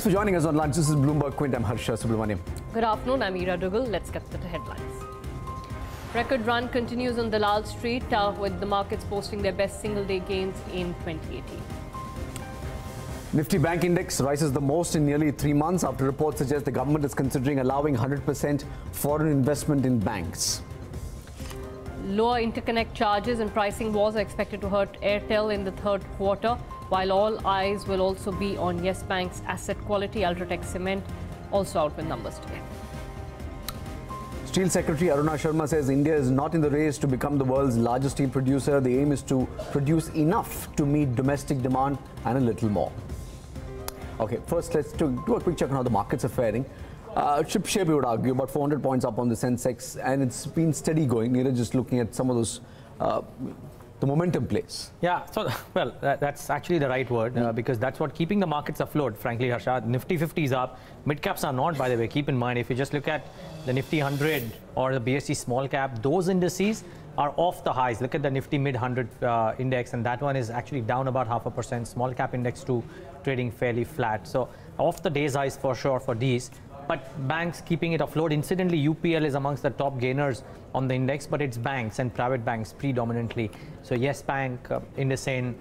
Thanks for joining us on lunch. This is Bloomberg Quint. I'm Harsha Subramaniam. Good afternoon. I'm Ira Dugal. Let's get to the headlines. Record run continues on Dalal Street uh, with the markets posting their best single day gains in 2018. Nifty Bank Index rises the most in nearly three months after reports suggest the government is considering allowing 100% foreign investment in banks. Lower interconnect charges and pricing wars are expected to hurt Airtel in the third quarter, while all eyes will also be on Yes Bank's asset quality. Ultratech Cement also out with numbers today. Steel Secretary Aruna Sharma says India is not in the race to become the world's largest steel producer. The aim is to produce enough to meet domestic demand and a little more. Okay, first let's do, do a quick check on how the markets are faring. Uh, chip shape, we would argue, about 400 points up on the Sensex, and it's been steady going. Neeraj just looking at some of those, uh, the momentum plays. Yeah, so, well, that, that's actually the right word, uh, because that's what keeping the markets afloat, frankly, Harsha. Nifty 50 is up. Mid caps are not, by the way. Keep in mind, if you just look at the Nifty 100 or the BSE small cap, those indices are off the highs. Look at the Nifty mid 100 uh, index, and that one is actually down about half a percent. Small cap index too trading fairly flat. So off the day's highs for sure for these. But banks keeping it afloat. Incidentally, UPL is amongst the top gainers on the index, but it's banks and private banks predominantly. So Yes Bank, uh, IndusInd,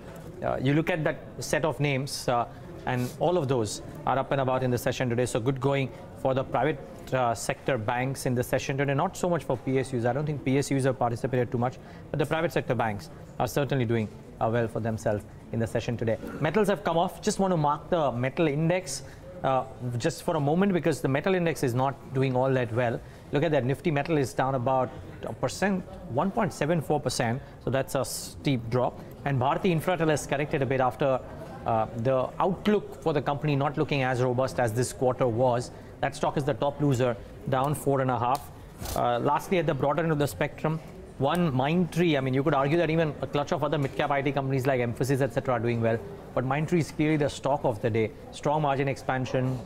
uh, you look at that set of names, uh, and all of those are up and about in the session today. So good going for the private uh, sector banks in the session today. Not so much for PSUs. I don't think PSUs have participated too much, but the private sector banks are certainly doing uh, well for themselves in the session today. Metals have come off. Just want to mark the metal index uh, just for a moment because the metal index is not doing all that well. Look at that. Nifty metal is down about a percent, 1.74%. So that's a steep drop. And Bharti Infratel has corrected a bit after uh, the outlook for the company not looking as robust as this quarter was. That stock is the top loser, down four and a half. Uh, lastly, at the broader end of the spectrum, one Mindtree, I mean, you could argue that even a clutch of other mid-cap IT companies like Mphasis, etc., are doing well. But Mindtree is clearly the stock of the day. Strong margin expansion,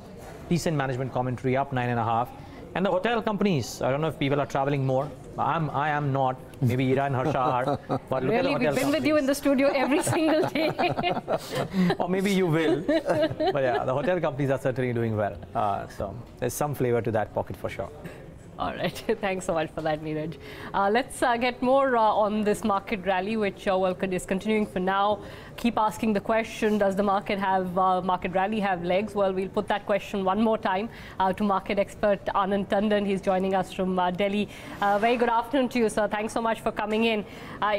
decent management commentary, up nine and a half. And the hotel companies, I don't know if people are traveling more. I'm, I am not. Maybe Ira and Harsha are. But really, we've been companies. with you in the studio every single day. or maybe you will. but yeah, the hotel companies are certainly doing well. Uh, so there's some flavor to that pocket for sure. All right. Thanks so much for that, Neeraj. Uh, let's uh, get more uh, on this market rally, which uh, well, is continuing for now. Keep asking the question, does the market have, uh, market rally have legs? Well, we'll put that question one more time uh, to market expert Anand Tandon. He's joining us from Delhi. very good afternoon to you, sir. Thanks so much for coming in.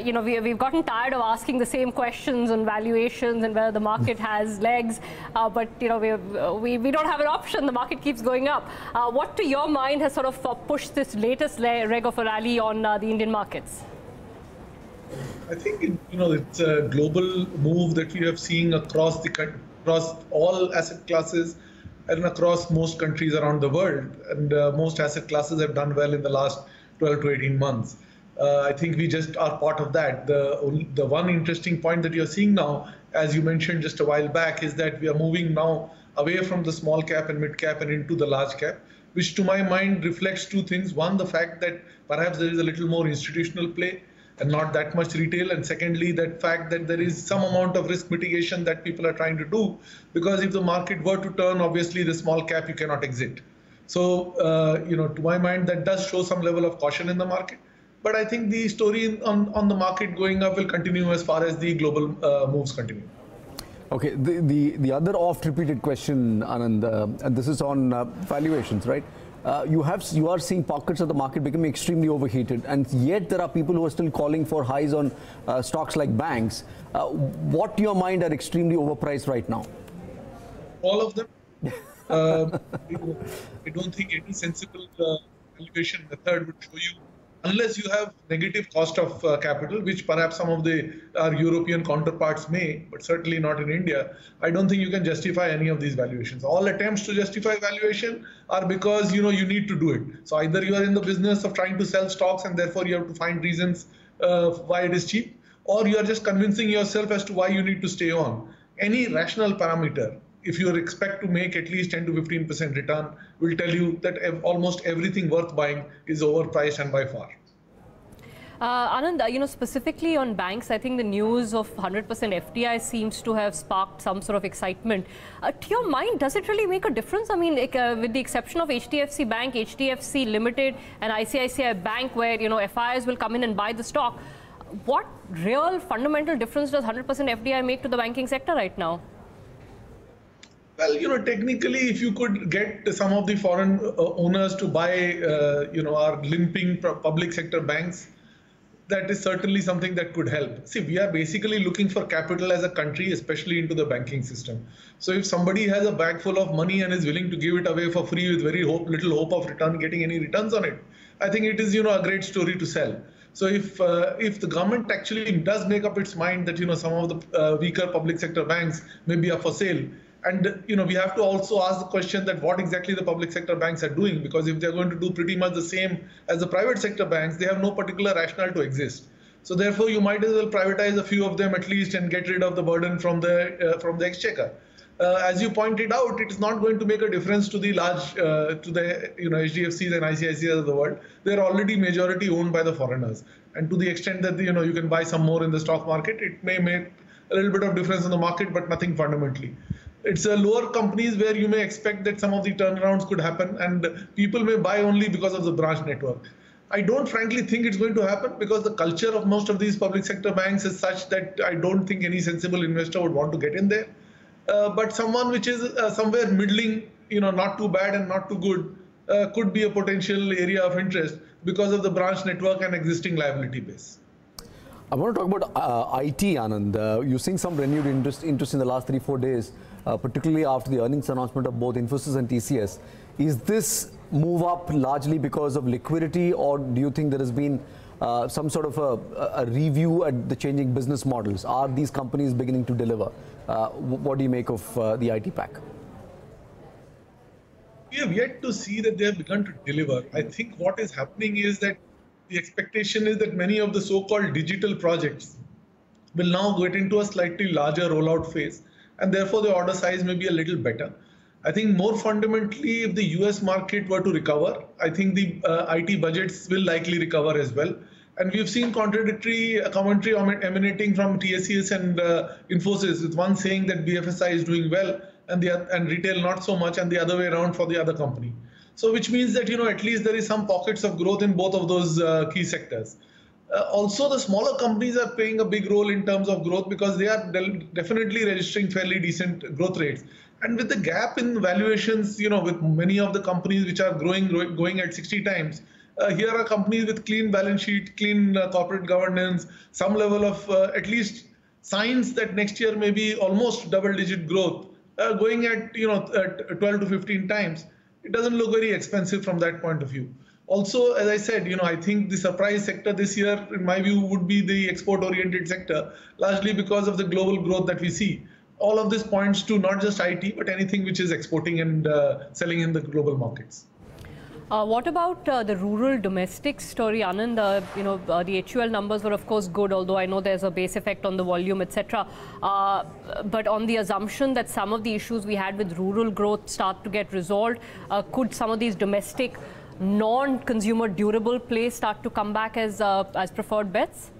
you know, we, we've gotten tired of asking the same questions on valuations and whether the market has legs, but, you know, we, we, we don't have an option. The market keeps going up. what, to your mind, has sort of pushed this latest leg of a rally on uh, the Indian markets? I think you know it's a global move that we have seen across the across all asset classes and across most countries around the world. And uh, most asset classes have done well in the last 12 to 18 months. Uh, I think we just are part of that. The the one interesting point that you're seeing now, as you mentioned just a while back, is that we are moving now away from the small cap and mid cap and into the large cap which to my mind reflects two things. One, the fact that perhaps there is a little more institutional play and not that much retail. And secondly, that fact that there is some amount of risk mitigation that people are trying to do. Because if the market were to turn, obviously the small cap you cannot exit. So, uh, you know, to my mind, that does show some level of caution in the market. But I think the story on, on the market going up will continue as far as the global uh, moves continue. Okay, the, the, the other oft-repeated question, Anand, uh, and this is on uh, valuations, right? Uh, you have you are seeing pockets of the market becoming extremely overheated, and yet there are people who are still calling for highs on uh, stocks like banks. Uh, what, to your mind, are extremely overpriced right now? All of them. Uh, I don't think any sensible valuation method would show you unless you have negative cost of uh, capital, which perhaps some of the our European counterparts may, but certainly not in India, I don't think you can justify any of these valuations. All attempts to justify valuation are because you know you need to do it. So either you are in the business of trying to sell stocks and therefore you have to find reasons uh, why it is cheap, or you are just convincing yourself as to why you need to stay on. Any rational parameter if you expect to make at least 10 to 15% return, will tell you that almost everything worth buying is overpriced and by far. Uh, Anand, uh, you know, specifically on banks, I think the news of 100% FDI seems to have sparked some sort of excitement. Uh, to your mind, does it really make a difference? I mean, uh, with the exception of HDFC Bank, HDFC Limited, and ICICI Bank, where you know FIs will come in and buy the stock, what real fundamental difference does 100% FDI make to the banking sector right now? Well, you know, technically, if you could get some of the foreign uh, owners to buy, uh, you know, our limping public sector banks, that is certainly something that could help. See, we are basically looking for capital as a country, especially into the banking system. So if somebody has a bag full of money and is willing to give it away for free with very hope, little hope of return, getting any returns on it, I think it is, you know, a great story to sell. So if uh, if the government actually does make up its mind that you know some of the uh, weaker public sector banks may be up for sale, and you know, we have to also ask the question that what exactly the public sector banks are doing, because if they're going to do pretty much the same as the private sector banks, they have no particular rationale to exist. So therefore, you might as well privatize a few of them at least and get rid of the burden from the uh, from the exchequer. Uh, as you pointed out, it is not going to make a difference to the large, uh, to the you know HDFCs and ICICIs of the world. They're already majority owned by the foreigners, and to the extent that you know you can buy some more in the stock market, it may make a little bit of difference in the market, but nothing fundamentally it's a lower companies where you may expect that some of the turnarounds could happen and people may buy only because of the branch network. I don't frankly think it's going to happen because the culture of most of these public sector banks is such that I don't think any sensible investor would want to get in there. Uh, but someone which is uh, somewhere middling, you know, not too bad and not too good, uh, could be a potential area of interest because of the branch network and existing liability base. I want to talk about uh, IT, Anand. Uh, you're seeing some renewed interest, interest in the last three, four days uh, particularly after the earnings announcement of both Infosys and TCS. Is this move up largely because of liquidity, or do you think there has been uh, some sort of a, a, review at the changing business models? Are these companies beginning to deliver? Uh, what do you make of uh, the IT pack? We have yet to see that they have begun to deliver. I think what is happening is that the expectation is that many of the so-called digital projects will now get into a slightly larger rollout phase and therefore the order size may be a little better. I think more fundamentally, if the US market were to recover, I think the uh, IT budgets will likely recover as well. And we've seen contradictory uh, commentary emanating from TCS and uh, Infosys, with one saying that BFSI is doing well and the and retail not so much, and the other way around for the other company. So, which means that you know at least there is some pockets of growth in both of those uh, key sectors. Uh, also, the smaller companies are playing a big role in terms of growth because they are definitely registering fairly decent growth rates. And with the gap in valuations, you know, with many of the companies which are growing, going at 60 times, uh, here are companies with clean balance sheet, clean uh, corporate governance, some level of uh, at least signs that next year may be almost double-digit growth, uh, going at you know at 12 to 15 times. It doesn't look very expensive from that point of view. Also, as I said, you know, I think the surprise sector this year, in my view, would be the export-oriented sector, largely because of the global growth that we see. All of this points to not just IT, but anything which is exporting and uh, selling in the global markets. Uh, what about uh, the rural domestic story, Anand? Uh, you know, uh, the HUL numbers were of course good, although I know there's a base effect on the volume, etc. Uh, but on the assumption that some of the issues we had with rural growth start to get resolved, uh, could some of these domestic non-consumer durable plays start to come back as as preferred bets?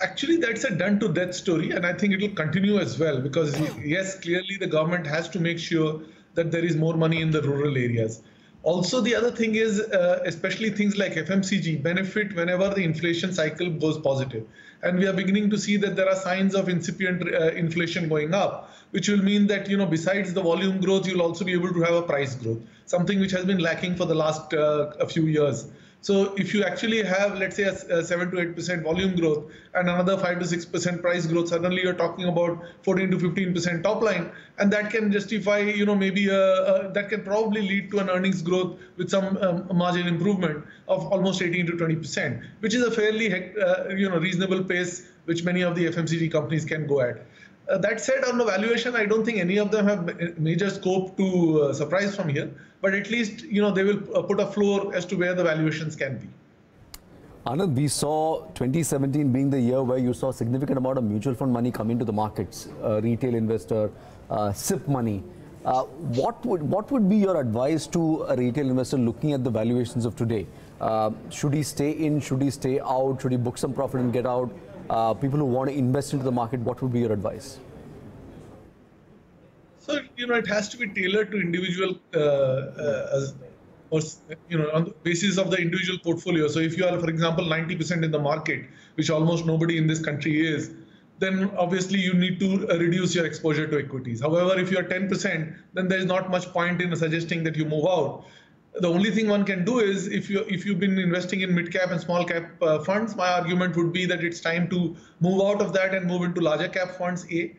Actually, that's a done to death story, and I think it will continue as well because yes, clearly the government has to make sure that there is more money in the rural areas. Also, the other thing is, uh, especially things like FMCG benefit whenever the inflation cycle goes positive. And we are beginning to see that there are signs of incipient uh, inflation going up, which will mean that, you know, besides the volume growth, you'll also be able to have a price growth, something which has been lacking for the last uh, a few years. So if you actually have, let's say, a, a 7 to 8% volume growth and another 5 to 6% price growth, suddenly you're talking about 14 to 15% top line. And that can justify, you know, maybe a, a, that can probably lead to an earnings growth with some um, margin improvement of almost 18 to 20%, which is a fairly, uh, you know, reasonable pace which many of the FMCG companies can go at. Uh, that said, on the valuation, I don't think any of them have major scope to uh, surprise from here. But at least you know they will uh, put a floor as to where the valuations can be. Anand, we saw 2017 being the year where you saw significant amount of mutual fund money come into the markets, uh, retail investor, uh, SIP money. Uh, what would what would be your advice to a retail investor looking at the valuations of today? Should he stay in? Should he stay out? Should he book some profit and get out? Uh, people who want to invest into the market, what would be your advice? So you know, it has to be tailored to individual, uh, uh, as, or you know, on the basis of the individual portfolio. So if you are, for example, 90% in the market, which almost nobody in this country is, then obviously you need to uh, reduce your exposure to equities. However, if you are 10%, then there is not much point in suggesting that you move out. The only thing one can do is if you if you've been investing in mid cap and small cap uh, funds, my argument would be that it's time to move out of that and move into larger cap funds. A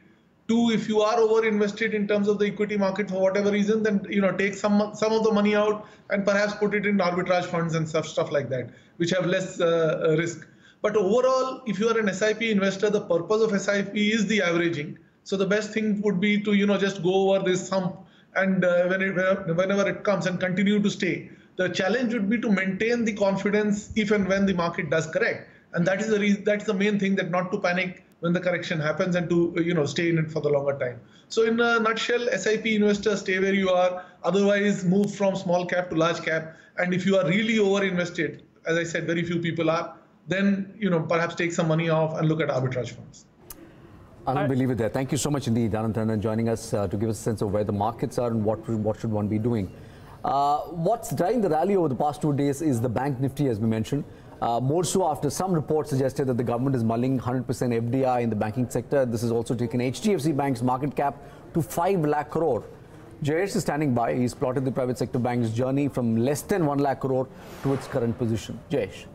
Two, if you are over invested in terms of the equity market for whatever reason, then you know take some some of the money out and perhaps put it in arbitrage funds and stuff stuff like that, which have less uh, uh risk. But overall, if you are an SIP investor, the purpose of SIP is the averaging. So the best thing would be to you know just go over this sum and uh, when it, whenever it comes and continue to stay. The challenge would be to maintain the confidence if and when the market does correct, and that is the reason, that's the main thing that not to panic when the correction happens and to you know stay in it for the longer time. So in a nutshell, SIP investors stay where you are. Otherwise, move from small cap to large cap. And if you are really over invested, as I said, very few people are. Then you know perhaps take some money off and look at arbitrage funds. I don't believe it there. Thank you so much indeed, Anand Tandon, joining us uh, to give us a sense of where the markets are and what what should one be doing. Uh, what's driving the rally over the past two days is the bank nifty, as we mentioned. Uh, more so after some reports suggested that the government is mulling 100% FDI in the banking sector. This has also taken HDFC Bank's market cap to 5 lakh crore. Jayesh is standing by. He's plotted the private sector bank's journey from less than 1 lakh crore to its current position. Jayesh.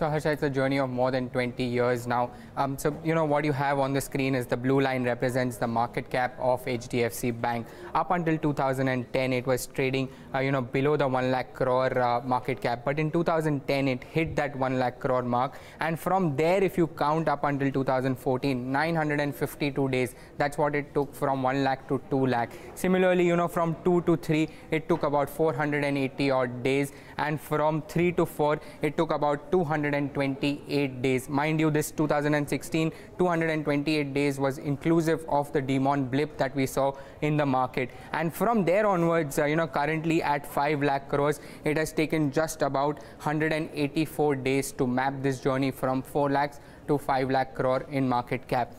So Harsha, it's a journey of more than 20 years now. Um, so, you know, what you have on the screen is the blue line represents the market cap of HDFC Bank. Up until 2010, it was trading, uh, you know, below the 1 lakh crore uh, market cap. But in 2010, it hit that 1 lakh crore mark. And from there, if you count up until 2014, 952 days, that's what it took from 1 lakh to 2 lakh. Similarly, you know, from 2 to 3, it took about 480 odd days. And from 3 to 4, it took about 200 228 days. Mind you, this 2016 228 days was inclusive of the demon blip that we saw in the market. And from there onwards, uh, you know, currently at 5 lakh crores, it has taken just about 184 days to map this journey from 4 lakhs to 5 lakh crore in market cap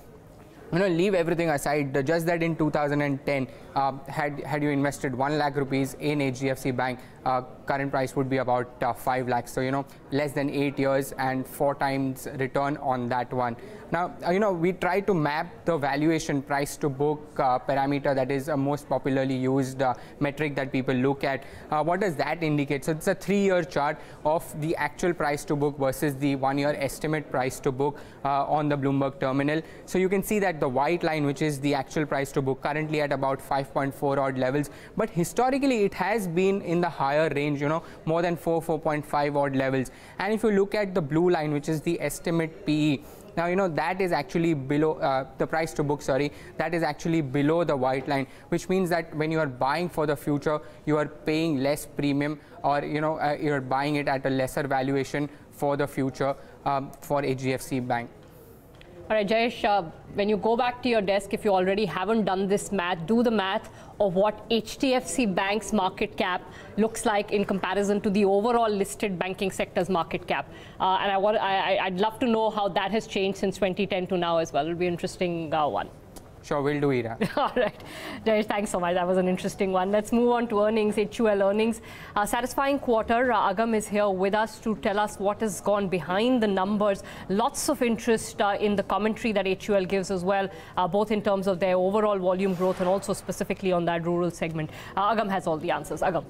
you know leave everything aside just that in 2010 uh, had had you invested 1 lakh rupees in HDFC bank uh, current price would be about uh, 5 lakhs. So, you know, less than 8 years and 4 times return on that one. Now, uh, you know, we try to map the valuation price to book uh, parameter that is a most popularly used uh, metric that people look at. Uh, what does that indicate? So, it's a 3-year chart of the actual price to book versus the 1-year estimate price to book on the Bloomberg terminal. So, you can see that the white line, which is the actual price to book, currently at about 5.4 odd levels. But historically, it has been in the higher range, you know, more than 4, 4.5 odd levels. And if you look at the blue line, which is the estimate PE, now, you know, that is actually below uh, the price to book, sorry, that is actually below the white line, which means that when you are buying for the future, you are paying less premium or, you know, uh, you're buying it at a lesser valuation for the future um, for HDFC Bank. All right, Jayesh, uh, when you go back to your desk, if you already haven't done this math, do the math of what HDFC Bank's market cap looks like in comparison to the overall listed banking sector's market cap. Uh, and I want, I, would love to know how that has changed since 2010 to now as well. It'll be an interesting uh, one. Sure, we'll do Ira. All right. Jayesh, thanks so much. That was an interesting one. Let's move on to earnings, HUL earnings. A satisfying quarter. Uh, Agam is here with us to tell us what has gone behind the numbers. Lots of interest uh, in the commentary that HUL gives as well, uh, both in terms of their overall volume growth and also specifically on that rural segment. Uh, Agam has all the answers. Agam.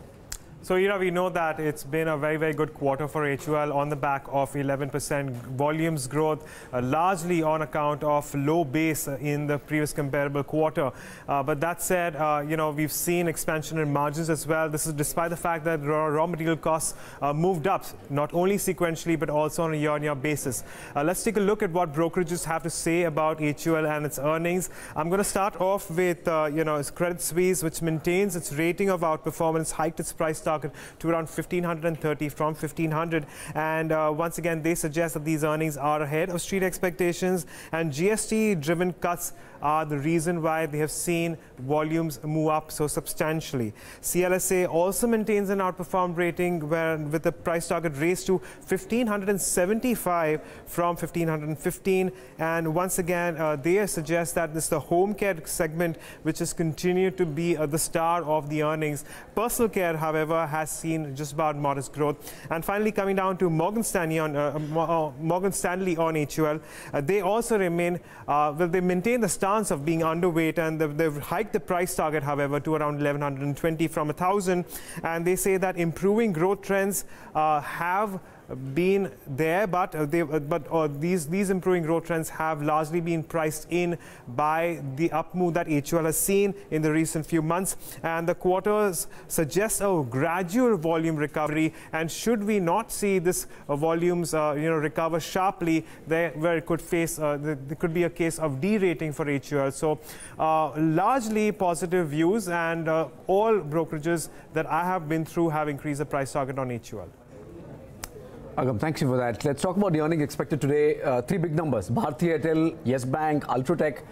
So, Ira, we know that it's been a very, very good quarter for HUL on the back of 11% volumes growth, uh, largely on account of low base in the previous comparable quarter. Uh, but that said, uh, you know, we've seen expansion in margins as well. This is despite the fact that raw, raw material costs uh, moved up, not only sequentially, but also on a year-on-year -year basis. Uh, let's take a look at what brokerages have to say about HUL and its earnings. I'm going to start off with, uh, you know, Credit Suisse, which maintains its rating of outperformance, hiked its price target to around 1530 from 1500. And uh, once again, they suggest that these earnings are ahead of street expectations and GST driven cuts are the reason why they have seen volumes move up so substantially. CLSA also maintains an outperformed rating where with the price target raised to 1575 from 1515 and once again uh, they suggest that this is the home care segment which has continued to be uh, the star of the earnings. Personal care however has seen just about modest growth and finally coming down to Morgan Stanley on uh, uh Morgan Stanley on HUL uh, they also remain uh, well they maintain the stance of being underweight and they've, they've hiked the price target however to around 1120 from 1000 and they say that improving growth trends uh, have been there, but uh, they, uh, but uh, these these improving growth trends have largely been priced in by the up move that HUL has seen in the recent few months, and the quarters suggest a gradual volume recovery. And should we not see this volumes, you know, recover sharply, there where it could face there could be a case of derating for HUL. So largely positive views, and all brokerages that I have been through have increased the price target on HUL. Agam, thank you for that. Let's talk about the earnings expected today. Uh, three big numbers. Bharti Airtel, Yes Bank, Ultratech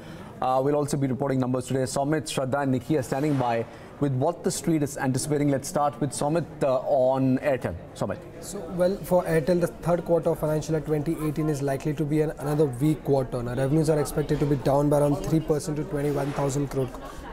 uh, will also be reporting numbers today. Somit, Shraddha and Nikki are standing by with what the street is anticipating. Let's start with Somit uh, on Airtel. Somit. So, well, for Airtel, the third quarter of financial year 2018 is likely to be an, another weak quarter. Now, revenues are expected to be down by around 3% to 21,000 crore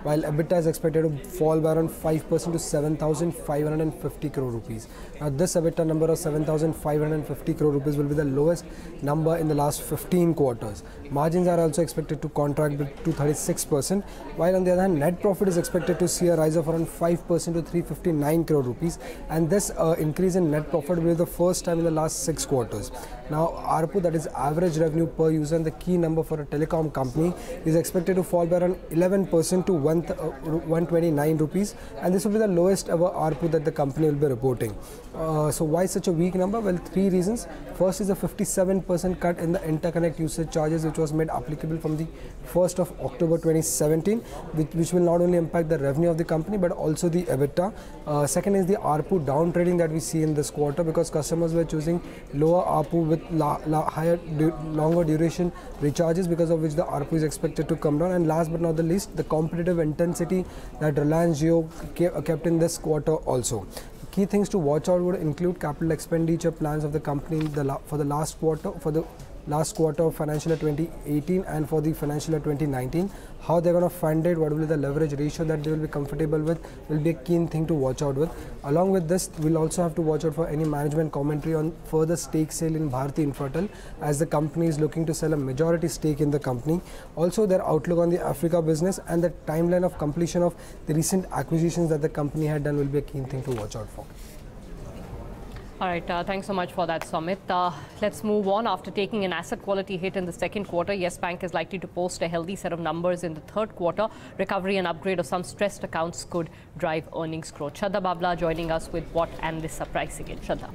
while EBITDA is expected to fall by around 5% to 7,550 crore rupees. Now this EBITDA number of 7,550 crore rupees will be the lowest number in the last 15 quarters. Margins are also expected to contract to 36%, while on the other hand, net profit is expected to see a rise of around 5% to 359 crore rupees, and this uh, increase in net profit will be the first time in the last six quarters. Now, ARPU, that is average revenue per user, and the key number for a telecom company, is expected to fall by around 11% to 1, uh, Uh, 129 rupees, and this will be the lowest ever ARPU that the company will be reporting. Uh, so, why such a weak number? Well, three reasons. First is a 57% cut in the interconnect usage charges, which was made applicable from the 1st of October 2017, which, which will not only impact the revenue of the company but also the EBITDA. Uh, second is the ARPU downtrading that we see in this quarter because customers were choosing lower ARPU with la, la, higher, du longer duration recharges because of which the ARPU is expected to come down. And last but not the least, the competitive intensity that Reliance Jio kept in this quarter also. Key things to watch out would include capital expenditure plans of the company the for the last quarter for the last quarter of financial year 2018 and for the financial year 2019 how they're going to fund it what will be the leverage ratio that they will be comfortable with will be a keen thing to watch out with. Along with this we'll also have to watch out for any management commentary on further stake sale in Bharti Infratel as the company is looking to sell a majority stake in the company. Also their outlook on the Africa business and the timeline of completion of the recent acquisitions that the company had done will be a keen thing to watch out for all right, uh, thanks so much for that, Somit. Uh, let's move on. After taking an asset quality hit in the second quarter, Yes Bank is likely to post a healthy set of numbers in the third quarter. Recovery and upgrade of some stressed accounts could drive earnings growth. Shraddha Babla joining us with what and are pricing in. Shraddha.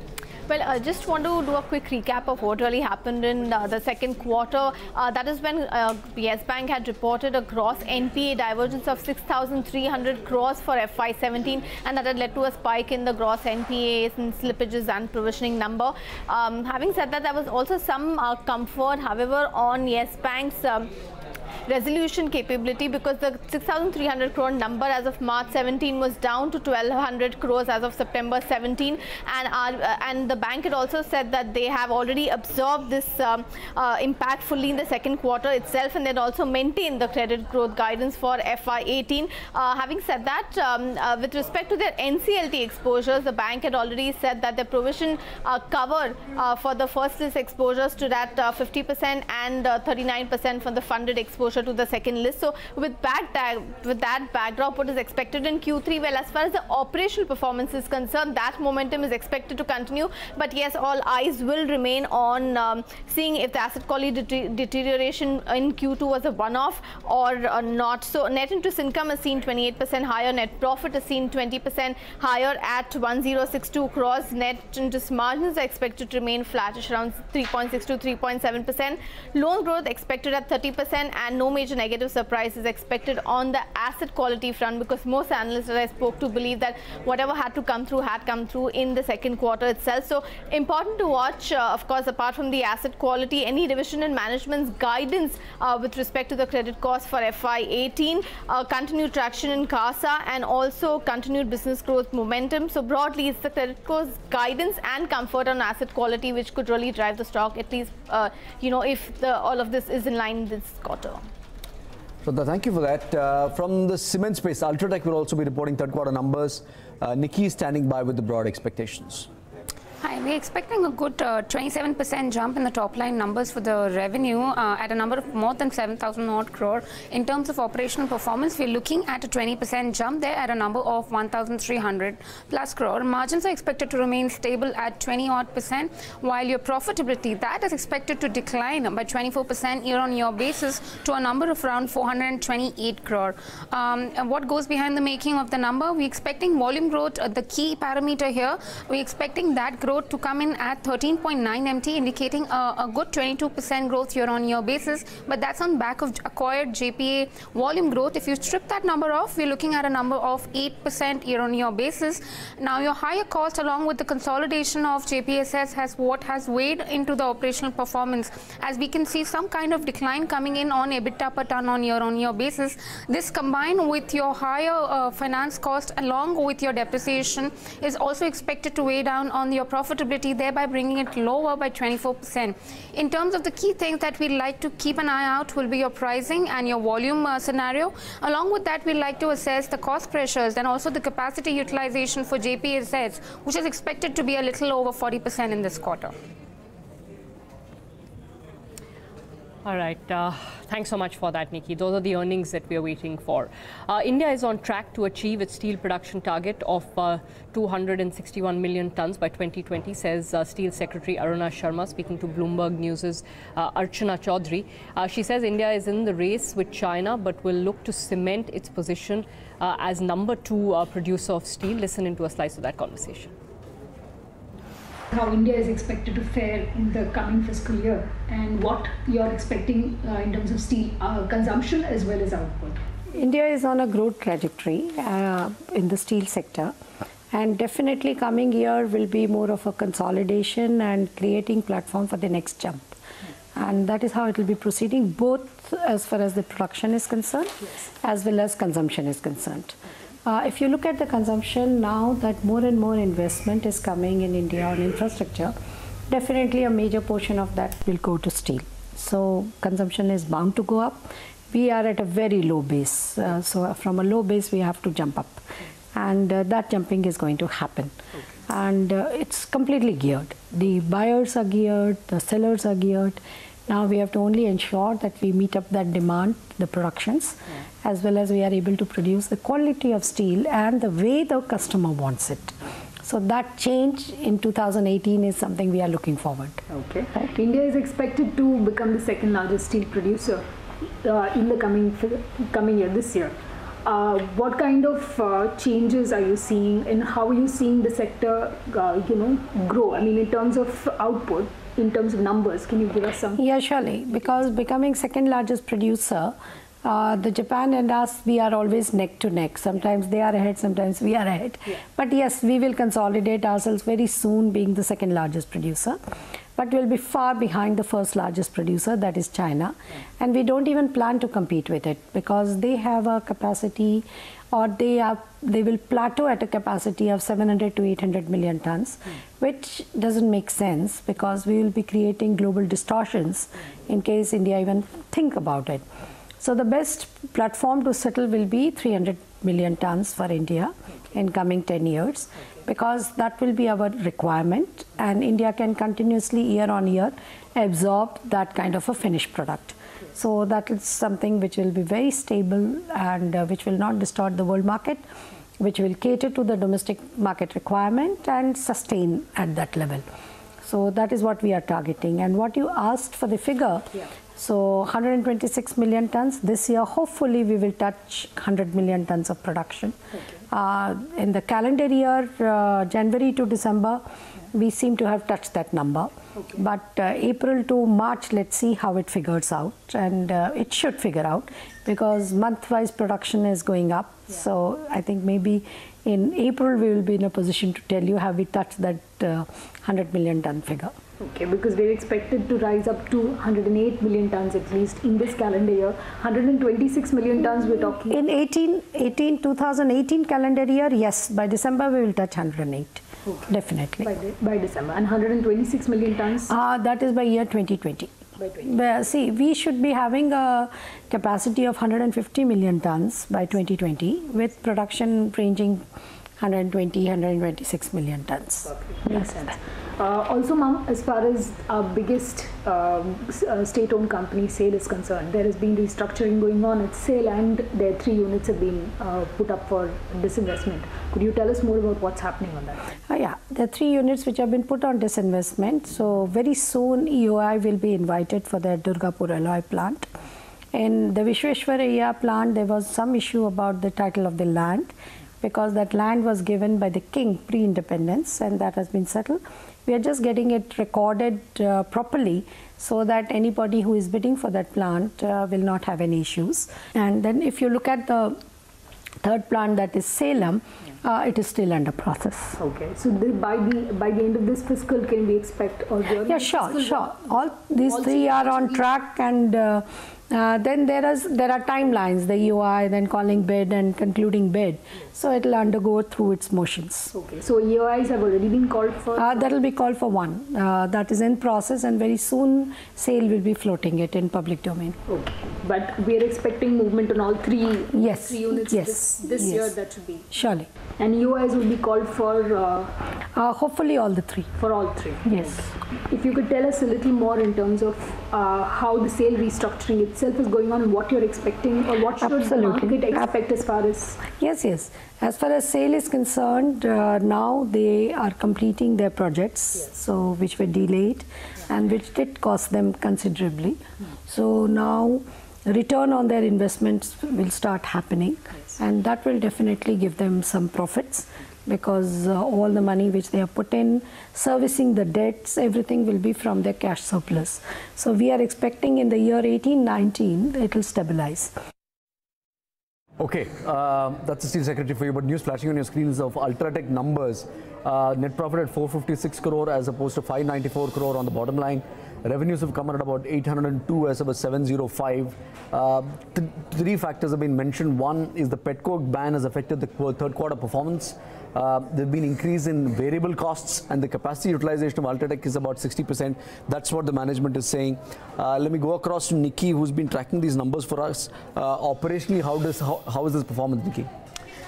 Well, I just want to do a quick recap of what really happened in uh, the second quarter. Uh, that is when uh, Yes Bank had reported a gross NPA divergence of 6,300 crores for FY17 and that had led to a spike in the gross NPAs and slippages and provisioning number. Um, having said that, there was also some uh, comfort, however, on Yes Bank's um, resolution capability because the 6,300 crore number as of March 17 was down to 1,200 crores as of September 17 and our, uh, and the bank had also said that they have already absorbed this um, uh, impact fully in the second quarter itself and they'd also maintained the credit growth guidance for FY18. Uh, having said that, um, uh, with respect to their NCLT exposures, the bank had already said that the provision uh, cover uh, for the first list exposures to that 50% and 39% from the funded exposure exposure to the second list. So with, with that backdrop, what is expected in Q3? Well, as far as the operational performance is concerned, that momentum is expected to continue. But yes, all eyes will remain on um, seeing if the asset quality de deterioration in Q2 was a one-off or uh, not. So net interest income has seen 28% higher. Net profit has seen 20% higher at 1062 crores. Net interest margins are expected to remain flattish around 3.6 to 3.7%. Loan growth expected at 30% and no major negative surprise is expected on the asset quality front because most analysts that I spoke to believe that whatever had to come through had come through in the second quarter itself. So important to watch, uh, of course, apart from the asset quality, any revision in management's guidance uh, with respect to the credit cost for FY18, uh, continued traction in CASA and also continued business growth momentum. So broadly, it's the credit cost guidance and comfort on asset quality which could really drive the stock at least, uh, you know, if the, all of this is in line this quarter. Shraddha, thank you for that. Uh, from the cement space, Ultratech will also be reporting third quarter numbers. Uh, Nikki is standing by with the broad expectations. Hi, we're expecting a good 27% uh, jump in the top line numbers for the revenue uh, at a number of more than 7,000 odd crore. In terms of operational performance, we're looking at a 20% jump there at a number of 1,300 plus crore. Margins are expected to remain stable at 20 odd percent, while your profitability that is expected to decline by 24% year on year basis to a number of around 428 crore. Um, what goes behind the making of the number? We're expecting volume growth, uh, the key parameter here. We're expecting that growth growth to come in at 13.9 MT, indicating a, a good 22% growth year-on-year basis. But that's on back of acquired JPA volume growth. If you strip that number off, we're looking at a number of 8% year-on-year basis. Now, your higher cost, along with the consolidation of JPSS, has what has weighed into the operational performance. As we can see, some kind of decline coming in on EBITDA per ton on year-on-year basis. This combined with your higher uh, finance cost, along with your depreciation, is also expected to weigh down on your profit profitability, thereby bringing it lower by 24%. In terms of the key things that we like to keep an eye out will be your pricing and your volume uh, scenario. Along with that, we like to assess the cost pressures and also the capacity utilization for JPSS, which is expected to be a little over 40% in this quarter. All right. Uh, thanks so much for that, Nikki. Those are the earnings that we are waiting for. Uh, India is on track to achieve its steel production target of uh, 261 million tons by 2020, says uh, Steel Secretary Aruna Sharma, speaking to Bloomberg News' uh, Archana Chaudhary. Uh, she says India is in the race with China, but will look to cement its position as number two producer of steel. Listen into a slice of that conversation how India is expected to fare in the coming fiscal year and what you're expecting uh, in terms of steel uh, consumption as well as output. India is on a growth trajectory uh, in the steel sector and definitely coming year will be more of a consolidation and creating platform for the next jump. And that is how it will be proceeding both as far as the production is concerned yes. as well as consumption is concerned. Uh, if you look at the consumption now that more and more investment is coming in India on infrastructure, definitely a major portion of that will go to steel. So consumption is bound to go up. We are at a very low base. Uh, so from a low base, we have to jump up. And uh, that jumping is going to happen. Okay. And uh, it's completely geared. The buyers are geared, the sellers are geared. Now we have to only ensure that we meet up that demand, the productions, yeah as well as we are able to produce the quality of steel and the way the customer wants it. So that change in 2018 is something we are looking forward. Okay. Right. India is expected to become the second largest steel producer uh, in the coming coming year this year. Uh, what kind of uh, changes are you seeing and how are you seeing the sector uh, you know grow i mean in terms of output in terms of numbers can you give us some yeah surely because becoming second largest producer uh, the Japan and us, we are always neck to neck. Sometimes they are ahead, sometimes we are ahead. Yeah. But yes, we will consolidate ourselves very soon, being the second largest producer. But we'll be far behind the first largest producer, that is China. Yeah. And we don't even plan to compete with it because they have a capacity or they are they will plateau at a capacity of 700 to 800 million tons, mm. which doesn't make sense because we will be creating global distortions in case India even think about it. So the best platform to settle will be 300 million tons for India in coming 10 years because that will be our requirement and India can continuously year on year absorb that kind of a finished product. So that is something which will be very stable and uh, which will not distort the world market, which will cater to the domestic market requirement and sustain at that level. So that is what we are targeting. And what you asked for the figure, yeah. So 126 million tons. This year, hopefully, we will touch 100 million tons of production. Okay. Uh, in the calendar year, uh, January to December, we seem to have touched that number. Okay. But uh, April to March, let's see how it figures out. And uh, it should figure out because month-wise production is going up. Yeah. So I think maybe in April we will be in a position to tell you have we touched that uh, 100 million ton figure. Okay, because we're expected to rise up to 108 million tons at least in this calendar year. 126 million tons we're talking. In 18, 18 2018 calendar year, yes, by December we will touch 108. Okay. Definitely. By, de by December. And 126 million tons? Uh, that is by year 2020. By 2020. see, we should be having a capacity of 150 million tons by 2020 with production ranging 120, 126 million tons. Okay. Makes sense. Uh, also, ma'am, as far as our biggest um, uh, state-owned company, SAIL, is concerned, there has been restructuring going on at SAIL and their three units have been uh, put up for disinvestment. Could you tell us more about what's happening on that? Uh, yeah, the three units which have been put on disinvestment. So very soon EOI will be invited for their Durgapur alloy plant. In the Vishweshwaraya plant, there was some issue about the title of the land because that land was given by the king pre-independence and that has been settled. We are just getting it recorded uh, properly so that anybody who is bidding for that plant uh, will not have any issues. And then if you look at the third plant that is Salem, uh, it is still under process. Okay, so the, by the by the end of this fiscal, can we expect all the yeah, sure, sure. All these three are on track, and uh, uh, then there is there are timelines, the EOI, then calling bid and concluding bid. So it will undergo through its motions. Okay. So EOIs have already been called for? Uh, that will be called for one. Uh, that is in process and very soon SAIL will be floating it in public domain. Okay. But we are expecting movement on all three, yes. three units yes. this, this yes. year that should be? Surely. And EOIs will be called for? Uh, uh, hopefully all the three. For all three? Yes. If you could tell us a little more in terms of uh, how the SAIL restructuring itself is going on and what you're expecting or what should Absolutely. the market expect as far as? Yes, yes. As far as SAIL is concerned, uh, now they are completing their projects, yes. so which were delayed and which did cost them considerably. Mm. So now return on their investments will start happening yes. and that will definitely give them some profits because uh, all the money which they have put in, servicing the debts, everything will be from their cash surplus. So we are expecting in the year 18-19 it will stabilize. Okay, uh, that's the Steel Secretary for you, but news flashing on your screens of Ultratech numbers. Uh, net profit at 456 crore as opposed to 594 crore on the bottom line. Revenues have come at about 802 as of 705. Uh, th three factors have been mentioned. One is the petcoke ban has affected the third quarter performance. Uh, there have been increase in variable costs and the capacity utilization of Ultratech is about 60%. That's what the management is saying. Uh, let me go across to Nikki, who's been tracking these numbers for us. Uh, operationally, how does how, how is this performance, Nikki?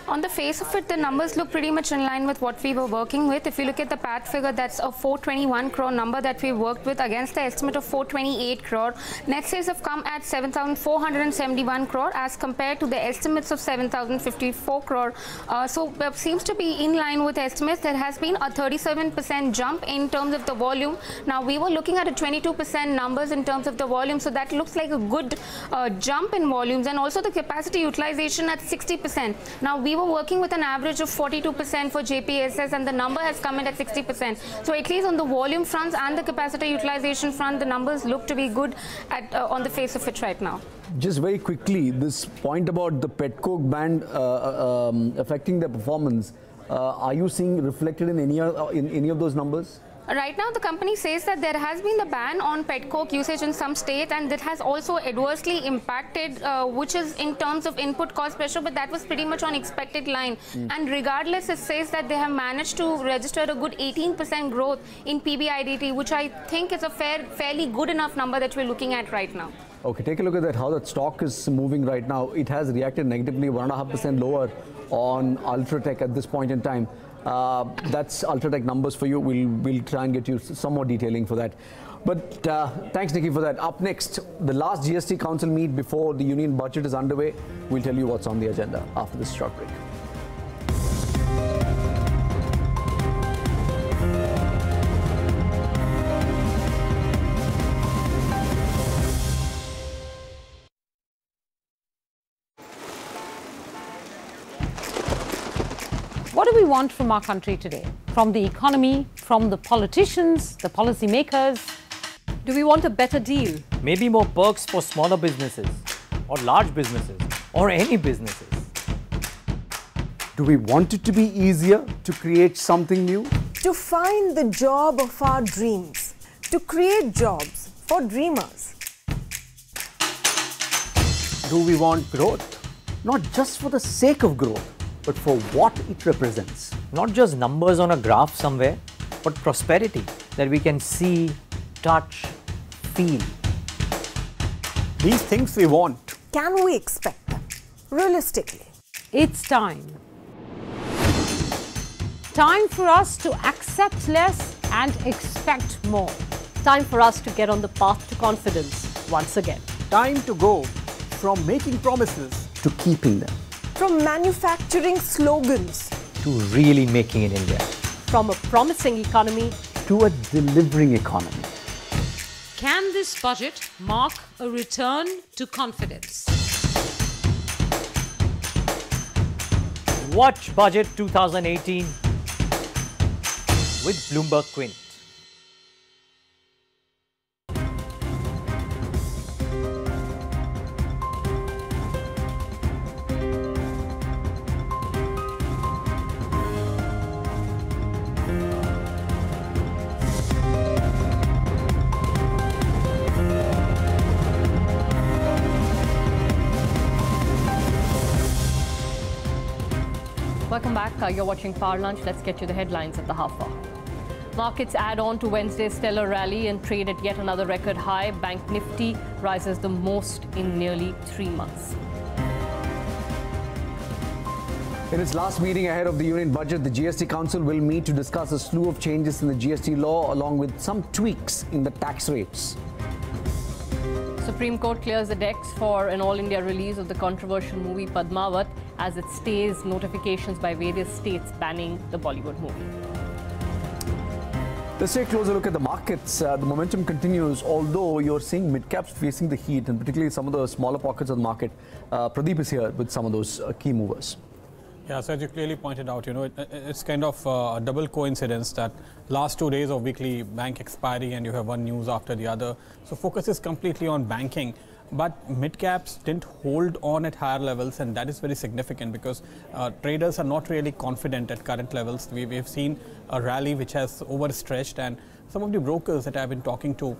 On the face of it, the numbers look pretty much in line with what we were working with. If you look at the PAT figure, that's a 421 crore number that we worked with against the estimate of 428 crore. Net sales have come at 7,471 crore as compared to the estimates of 7,054 crore. Uh, so it seems to be in line with estimates. There has been a 37% jump in terms of the volume. Now we were looking at a 22% numbers in terms of the volume. So that looks like a good uh, jump in volumes and also the capacity utilization at 60%. Now we we were working with an average of 42% for JPSS and the number has come in at 60%. So at least on the volume fronts and the capacity utilization front, the numbers look to be good at, uh, on the face of it right now. Just very quickly, this point about the petcoke band uh, uh um, affecting their performance, uh, are you seeing reflected in any, uh, in any of those numbers? Right now, the company says that there has been the ban on pet coke usage in some states, and that has also adversely impacted, uh, which is in terms of input cost pressure, but that was pretty much on expected line. Mm. And regardless, it says that they have managed to register a good 18% growth in PBIDT, which I think is a fair, fairly good enough number that we're looking at right now. Okay, take a look at that, how that stock is moving right now. It has reacted negatively, 1.5% lower on Ultratech at this point in time. Uh, that's Ultratech numbers for you. We'll, we'll try and get you some more detailing for that. But uh, thanks, Nikki, for that. Up next, the last GST Council meet before the union budget is underway. We'll tell you what's on the agenda after this short break. What do we want from our country today? From the economy, from the politicians, the policymakers? Do we want a better deal? Maybe more perks for smaller businesses or large businesses or any businesses. Do we want it to be easier to create something new? To find the job of our dreams, to create jobs for dreamers. Do we want growth? Not just for the sake of growth, but for what it represents. Not just numbers on a graph somewhere, but prosperity that we can see, touch, feel. These things we want. Can we expect them realistically? It's time. Time for us to accept less and expect more. Time for us to get on the path to confidence once again. Time to go from making promises to keeping them. From manufacturing slogans to really making it in India. From a promising economy to a delivering economy. Can this budget mark a return to confidence? Watch Budget 2018 with BloombergQuint. Welcome back. Uh, you're watching Power Lunch. Let's get you the headlines at the half hour. Markets add on to Wednesday's stellar rally and trade at yet another record high. Bank Nifty rises the most in nearly three months. In its last meeting ahead of the Union budget, the GST Council will meet to discuss a slew of changes in the GST law along with some tweaks in the tax rates. Supreme Court clears the decks for an all India release of the controversial movie Padmaavat as it stays notifications by various states banning the Bollywood movie. Let's take a closer look at the markets. Uh, the momentum continues, although you're seeing mid caps facing the heat, and particularly some of the smaller pockets of the market. Uh, Pradeep is here with some of those uh, key movers. Yeah, so as you clearly pointed out, you know, it, it's kind of a double coincidence that last two days of weekly bank expiry and you have one news after the other. So focus is completely on banking. But mid caps didn't hold on at higher levels, and that is very significant because uh, traders are not really confident at current levels. We, we've seen a rally which has overstretched, and some of the brokers that I've been talking to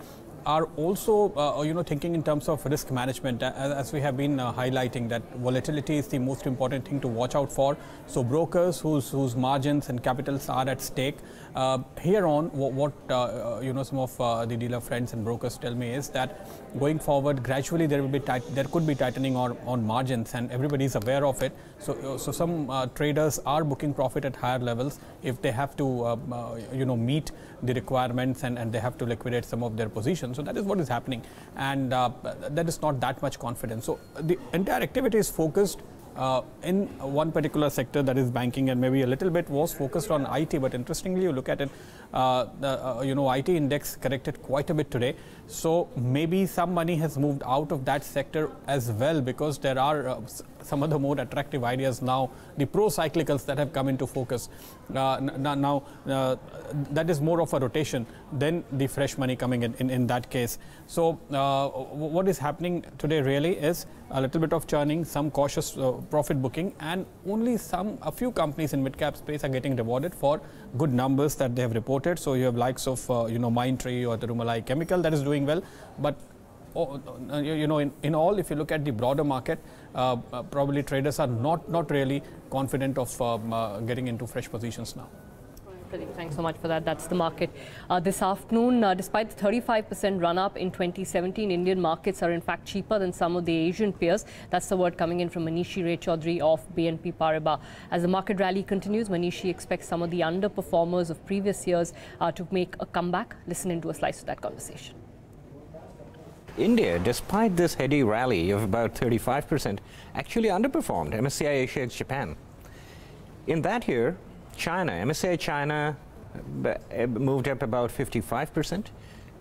are also, uh, you know, thinking in terms of risk management, as, we have been uh, highlighting that volatility is the most important thing to watch out for. So brokers whose whose margins and capitals are at stake. Uh, here on, what, what uh, you know, some of uh, the dealer friends and brokers tell me is that going forward, gradually there will be there could be tightening on, on margins, and everybody is aware of it. So, uh, so some traders are booking profit at higher levels if they have to, you know, meet the requirements and, and they have to liquidate some of their positions. So that is what is happening, and uh, that is not that much confidence. So the entire activity is focused uh, in one particular sector that is banking and maybe a little bit was focused on IT but interestingly you look at it uh, uh, you know IT index corrected quite a bit today. So maybe some money has moved out of that sector as well because there are uh, some of the more attractive ideas now the pro cyclicals that have come into focus. Uh, now uh, that is more of a rotation than the fresh money coming in in, in that case. So what is happening today really is a little bit of churning some cautious profit booking and only some a few companies in mid cap space are getting rewarded for good numbers that they have reported. So you have likes of uh, you know Mindtree or the Rumalai chemical that is doing well. But oh, uh, you know in, in all if you look at the broader market uh, uh probably traders are not not really confident of um, uh, getting into fresh positions now Pradeep, thanks so much for that. That's the market. Uh, this afternoon, uh, despite the 35% run up in 2017, Indian markets are in fact cheaper than some of the Asian peers. That's the word coming in from Manishi Raychaudhuri of BNP Paribas. As the market rally continues, Manishi expects some of the underperformers of previous years uh, to make a comeback. Listen into a slice of that conversation. India, despite this heady rally of about 35%, actually underperformed MSCI Asia Japan. In that year, China, MSCI China uh, moved up about 55%.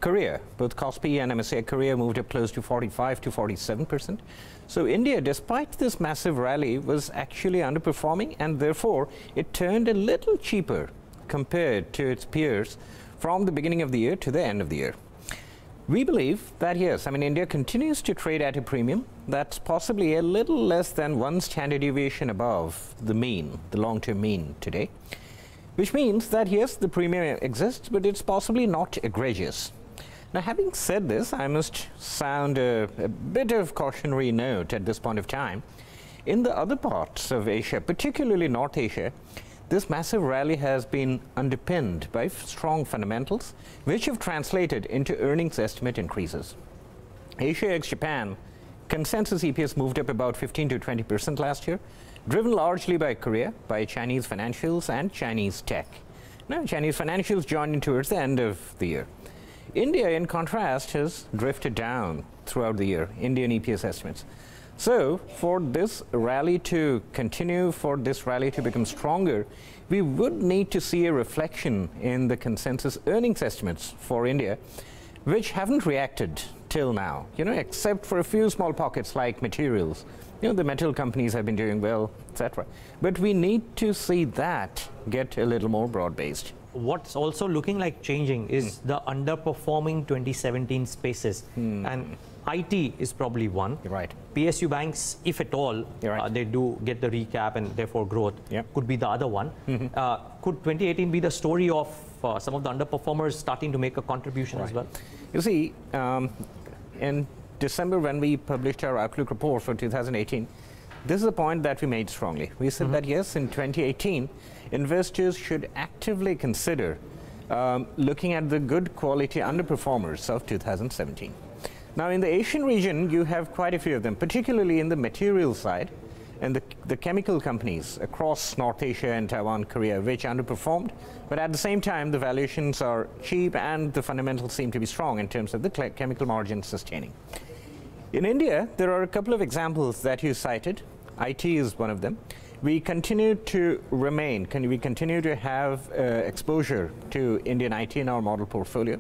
Korea, both KOSPI and MSCI Korea moved up close to 45 to 47 percent. So India, despite this massive rally, was actually underperforming, and therefore it turned a little cheaper compared to its peers from the beginning of the year to the end of the year. We believe that yes, I mean India continues to trade at a premium that's possibly a little less than one standard deviation above the mean, the long-term mean today, which means that yes, the premium exists, but it's possibly not egregious. Now, having said this, I must sound a, a bit of cautionary note at this point of time. In the other parts of Asia, particularly North Asia, this massive rally has been underpinned by strong fundamentals, which have translated into earnings estimate increases. Asia ex Japan consensus EPS moved up about 15 to 20 percent last year, driven largely by Korea, by Chinese financials and Chinese tech. Now, Chinese financials joined in towards the end of the year. India, in contrast, has drifted down throughout the year, Indian EPS estimates. So, for this rally to continue, for this rally to become stronger, we would need to see a reflection in the consensus earnings estimates for India, which haven't reacted till now, you know, except for a few small pockets like materials. You know, the metal companies have been doing well, etc. But we need to see that get a little more broad-based. What's also looking like changing is hmm. the underperforming 2017 spaces. Hmm. And IT is probably one. Right. PSU banks, if at all, uh, they do get the recap and therefore growth, could be the other one. Uh, could 2018 be the story of uh, some of the underperformers starting to make a contribution as well? You see, um, in December when we published our outlook report for 2018, this is a point that we made strongly. We said that yes, in 2018, investors should actively consider um, looking at the good quality underperformers of 2017. Now, in the Asian region, you have quite a few of them, particularly in the material side and the, the chemical companies across North Asia and Taiwan, Korea, which underperformed. But at the same time, the valuations are cheap and the fundamentals seem to be strong in terms of the chemical margin sustaining. In India, there are a couple of examples that you cited. IT is one of them. We continue to remain, can we continue to have uh, exposure to Indian IT in our model portfolio.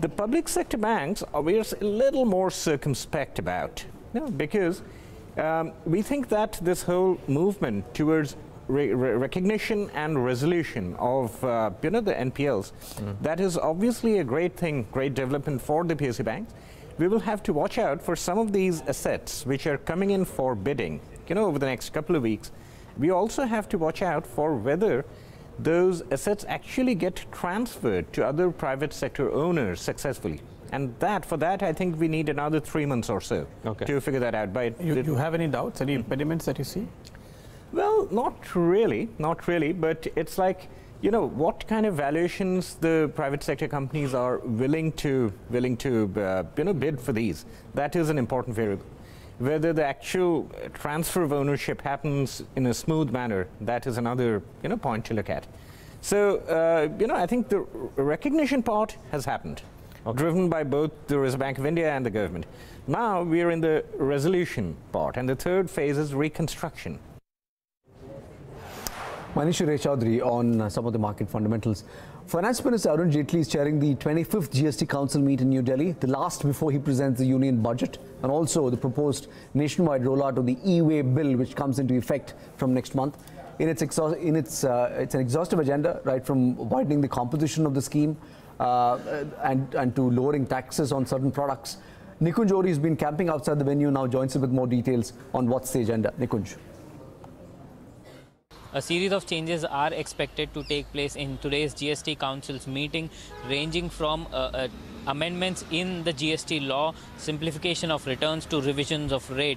The public sector banks are we are a little more circumspect about, you know, because um, we think that this whole movement towards re- re- recognition and resolution of uh, you know the NPLs, that is obviously a great thing, great development for the PSU banks. We will have to watch out for some of these assets which are coming in for bidding, you know, over the next couple of weeks. We also have to watch out for whether those assets actually get transferred to other private sector owners successfully. And that, for that, I think we need another three months or so to figure that out. But You, you have any doubts, any impediments that you see? well, not really, not really, but it's like, you know, what kind of valuations the private sector companies are willing to willing to uh, you know bid for these. That is an important variable. Whether the actual uh, transfer of ownership happens in a smooth manner, that is another you know point to look at. So uh, you know, I think the recognition part has happened, driven by both the Reserve Bank of India and the government. Now we are in the resolution part, and the third phase is reconstruction. Manishi Raychaudhuri on uh, some of the market fundamentals. Finance Minister Arun Jaitley is chairing the 25th GST Council meet in New Delhi, the last before he presents the union budget, and also the proposed nationwide rollout of the e-way bill, which comes into effect from next month. In its, in its uh, it's an exhaustive agenda, right from widening the composition of the scheme uh, and and to lowering taxes on certain products. Nikunj Ohri has been camping outside the venue now joins us with more details on what's the agenda. Nikunj. A series of changes are expected to take place in today's GST Council's meeting, ranging from uh, uh, amendments in the GST law, simplification of returns to revisions of rate.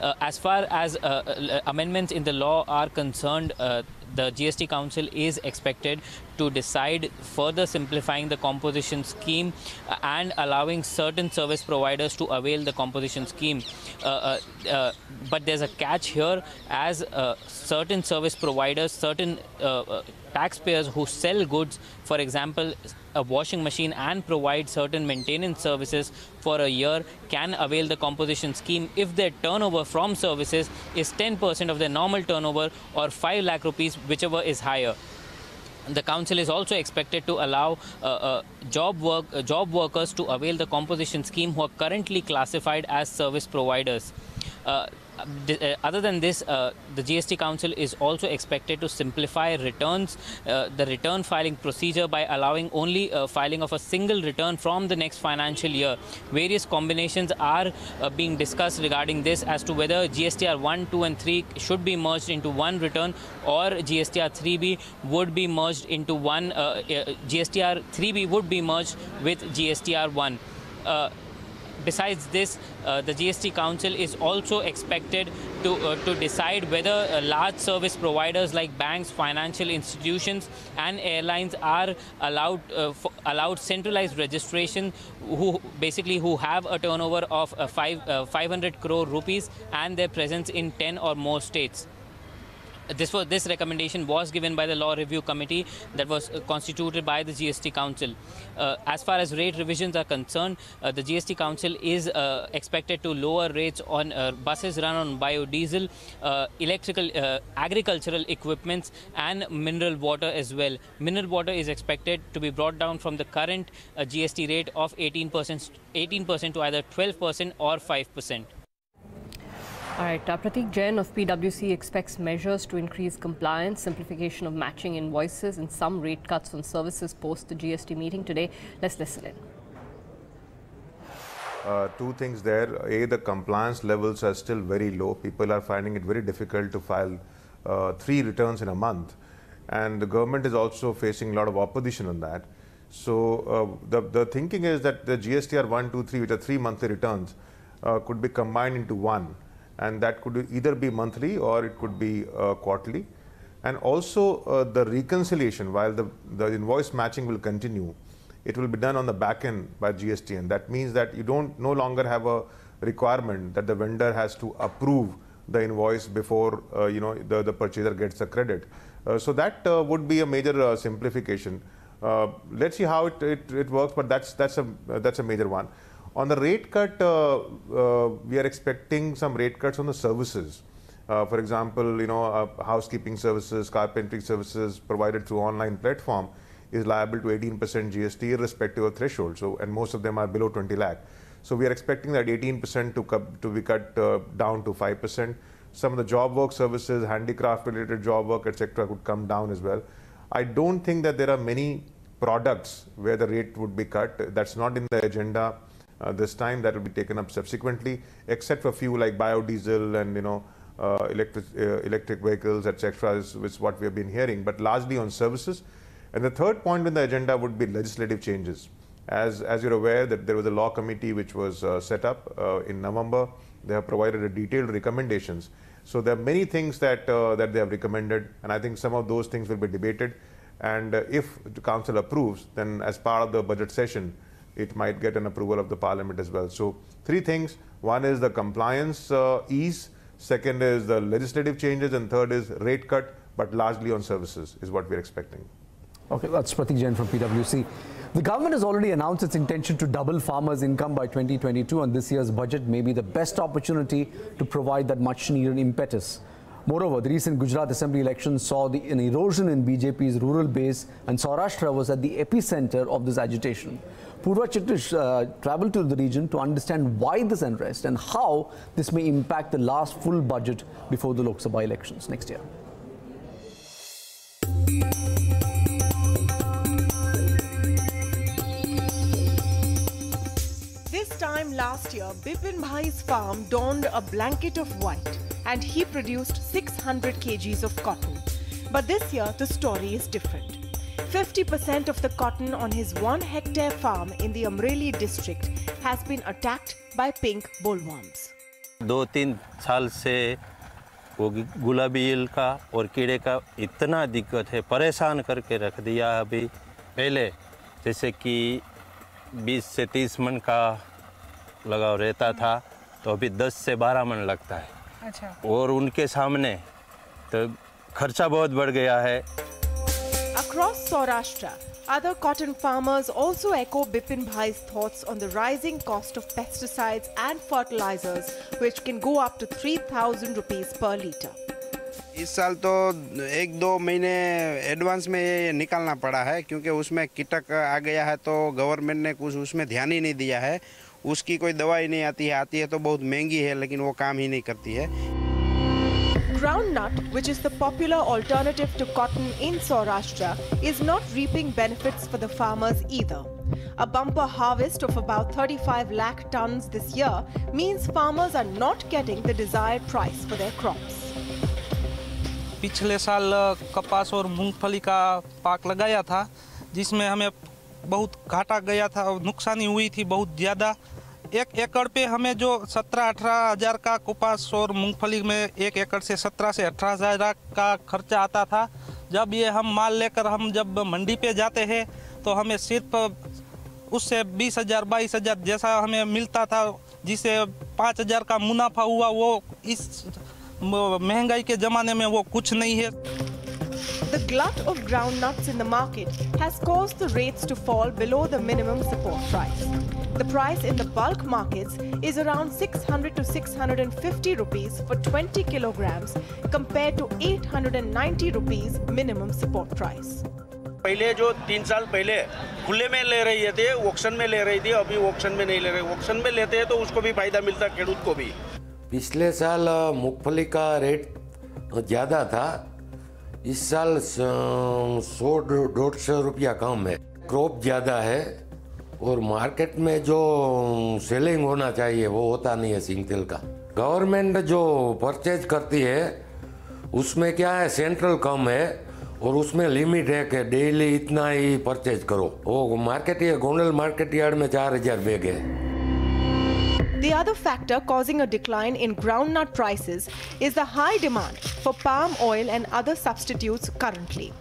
Uh, as far as uh, uh, amendments in the law are concerned, uh, the GST Council is expected to decide further simplifying the composition scheme uh, and allowing certain service providers to avail the composition scheme. Uh, uh, uh, but there's a catch here as uh, certain service providers, certain uh, taxpayers who sell goods, for example, a washing machine and provide certain maintenance services for a year can avail the composition scheme if their turnover from services is 10% of their normal turnover or 5 lakh rupees, whichever is higher. The council is also expected to allow uh, uh, job work uh, job workers to avail the composition scheme who are currently classified as service providers. Uh, other than this, uh, the GST Council is also expected to simplify returns, uh, the return filing procedure by allowing only uh, filing of a single return from the next financial year. Various combinations are uh, being discussed regarding this as to whether GSTR 1, 2 and 3 should be merged into one return or GSTR 3B would be merged into one, uh, GSTR 3B would be merged with GSTR 1 besides this, uh, the GST Council is also expected to, uh, to decide whether uh, large service providers like banks, financial institutions and airlines are allowed, uh, allowed centralized registration who basically who have a turnover of uh, five, uh, 500 crore rupees and their presence in 10 or more states this was this recommendation was given by the law review committee that was uh, constituted by the GST Council. Uh, as far as rate revisions are concerned, uh, the GST Council is uh, expected to lower rates on uh, buses run on biodiesel, uh, electrical, agricultural equipments, and mineral water as well. Mineral water is expected to be brought down from the current GST rate of 18%, 18% to either 12% or 5%. All right, uh, Pratik Jain of PwC expects measures to increase compliance, simplification of matching invoices and some rate cuts on services post the GST meeting today. Let's listen in. Uh, two things there. A, the compliance levels are still very low. People are finding it very difficult to file uh, three returns in a month. And the government is also facing a lot of opposition on that. So uh, the, the thinking is that the GSTR 1, 2, 3, which are three monthly returns, uh, could be combined into one and that could either be monthly or it could be uh, quarterly. And also uh, the reconciliation, while the, the invoice matching will continue, it will be done on the back end by GSTN. That means that you don't no longer have a requirement that the vendor has to approve the invoice before uh, you know the, the purchaser gets the credit. Uh, so that uh, would be a major uh, simplification. let's see how it, it, it, works, but that's that's a that's a major one. On the rate cut, uh, uh, we are expecting some rate cuts on the services. Uh, for example, you know, housekeeping services, carpentry services provided through online platform is liable to 18% GST irrespective of threshold. So, and most of them are below 20 lakh. So we are expecting that 18% to, to be cut uh, down to 5%. Some of the job work services, handicraft related job work, etc., could come down as well. I don't think that there are many products where the rate would be cut. That's not in the agenda uh, this time. That will be taken up subsequently, except for a few like biodiesel and you know uh, electric uh, electric vehicles, etc. Is, is what we have been hearing, but largely on services. And the third point in the agenda would be legislative changes. As, as you're aware that there was a law committee which was uh, set up uh, in November. They have provided a detailed recommendations. So there are many things that, uh, that they have recommended and I think some of those things will be debated. And if the council approves, then as part of the budget session, it might get an approval of the parliament as well. So three things. One is the compliance uh, ease. Second is the legislative changes. And third is rate cut, but largely on services is what we're expecting. Okay, that's Pratik Jain from PwC. The government has already announced its intention to double farmers' income by 2022 and this year's budget may be the best opportunity to provide that much needed impetus. Moreover, the recent Gujarat Assembly election saw the, an erosion in BJP's rural base and Saurashtra was at the epicenter of this agitation. Purva Chitnis uh, traveled to the region to understand why this unrest and how this may impact the last full budget before the Lok Sabha elections next year. This time last year, Bipin Bhai's farm donned a blanket of white and he produced 600 kgs of cotton. But this year, the story is different. 50% of the cotton on his one hectare farm in the Amreli district has been attacked by pink bollworms. दो तीन साल से वो गुलाबी ईल का और कीड़े का इतना दिक्कत है परेशान करके रख दिया अभी। पहले जैसे कि 20 से 30 मन का लगाव रहता था तो अभी 10 से 12 मन लगता है। अच्छा। और उनके सामने तो खर्चा बहुत बढ़ गया है। Across Saurashtra, other cotton farmers also echo Bipin Bhai's thoughts on the rising cost of pesticides and fertilizers, which can go up to 3,000 rupees per litre. इस साल तो एक दो महीने एडवांस में ये निकालना पड़ा है क्योंकि उसमें कीटक आ गया है तो गवर्नमेंट ने कुछ उसमें ध्यान ही नहीं दिया है उसकी कोई दवाई नहीं आती है आती है तो बहुत महँगी है लेकिन वो काम ही नहीं करती है Groundnut, which is the popular alternative to cotton in Saurashtra, is not reaping benefits for the farmers either. A bumper harvest of about 35 lakh tons this year means farmers are not getting the desired price for their crops. पिछले साल कपास और मूंगफली का पाक लगाया था जिसमें हमें बहुत घाटा गया था और नुकसानी हुई थी बहुत ज़्यादा एक एकड़ पे हमें जो सत्रह अठारह हज़ार का कपास और मूंगफली में एक एकड़ से सत्रह से अठारह हज़ार का खर्चा आता था। जब ये हम माल लेकर हम जब मंडी पे जाते हैं तो हमें सिर्फ़ उससे बीस हज़ार, बाईस हज़ार जैसा हमें मिलता था, जिसे पाँच हज़ार का मुनाफा हुआ, वो इस महँगाई के ज़माने में वो कुछ नहीं है। The glut of groundnuts in the market has caused the rates to fall below the minimum support price. The price in the bulk markets is around 600 to 650 rupees for 20 kilograms compared to 890 rupees minimum support price. पहले जो तीन साल पहले खुले में ले रही थे ऑक्शन में ले रही थी अभी ऑक्शन में नहीं ले रही ऑक्शन में लेते हैं तो उसको भी फायदा मिलता खेडूत को भी पिछले साल मूंगफली का रेट ज़्यादा था इस साल सौ डेढ़ सौ रुपया कम है। क्रॉप ज़्यादा है और मार्केट में जो सेलिंग होना चाहिए, वो होता नहीं है सिंग तेल का। गवर्नमेंट जो परचेज करती है, उसमें क्या है, सेंट्रल कम है और उसमें लिमिट है कि डेली इतना ही परचेज करो। वो मार्केट गोंडल मार्केट यार्ड में चार हज़ार बैग है। The other factor causing a decline in groundnut prices is the high demand for palm oil and other substitutes currently.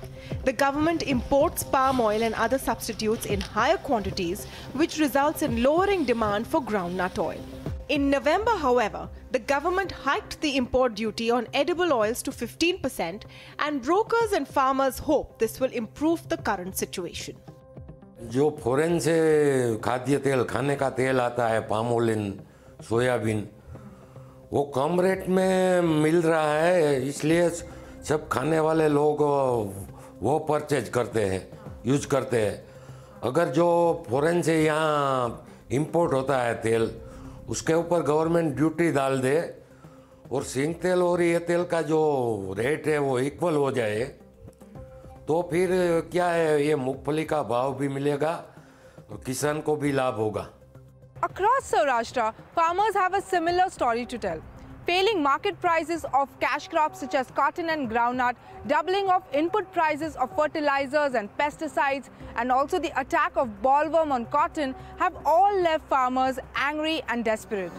The government imports palm oil and other substitutes in higher quantities, which results in lowering demand for groundnut oil. In November, however, the government hiked the import duty on edible oils to 15%, and brokers and farmers hope this will improve the current situation. जो foreign से खाद्य तेल खाने का तेल आता है palmolein soybean. वो कम रेट में मिल रहा है, इसलिए सब खाने वाले लोग वो परचेज करते हैं यूज़ करते हैं। अगर जो फॉरेन से यहाँ इंपोर्ट होता है तेल, उसके ऊपर गवर्नमेंट ड्यूटी डाल दे, और सिंग तेल और ये तेल का जो रेट है वो इक्वल हो जाए तो फिर क्या है, ये मूंगफली का भाव भी मिलेगा और किसान को भी लाभ होगा। Across Saurashtra, farmers have a similar story to tell. Failing market prices of cash crops such as cotton and groundnut, doubling of input prices of fertilizers and pesticides, and also the attack of bollworm on cotton have all left farmers angry and desperate.